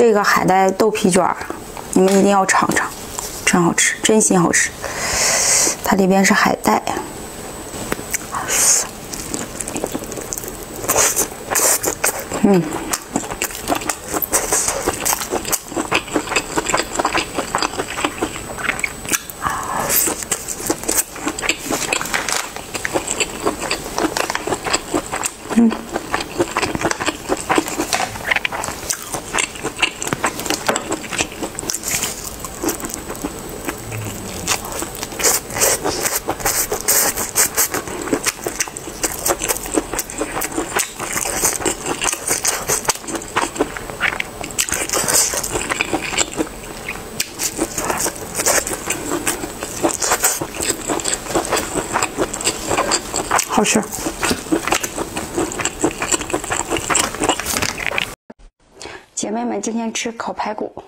这个海带豆皮卷儿，你们一定要尝尝，真好吃，真心好吃。它里边是海带，嗯。好吃。姐妹们，今天吃烤排骨。